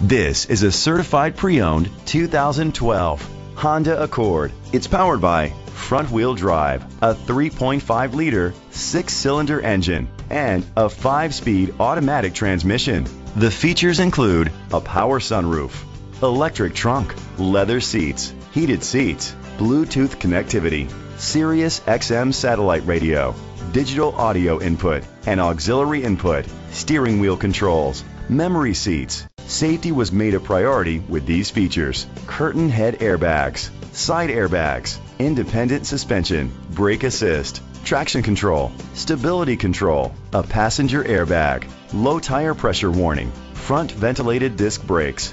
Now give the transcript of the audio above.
This is a certified pre-owned 2012 Honda Accord. It's powered by front-wheel drive, a 3.5-liter six-cylinder engine, and a 5-speed automatic transmission. The features include a power sunroof, electric trunk, leather seats, heated seats, Bluetooth connectivity, Sirius XM satellite radio, digital audio input, and auxiliary input, steering wheel controls, memory seats. Safety was made a priority with these features. Curtain head airbags, side airbags, independent suspension, brake assist, traction control, stability control, a passenger airbag, low tire pressure warning, front ventilated disc brakes,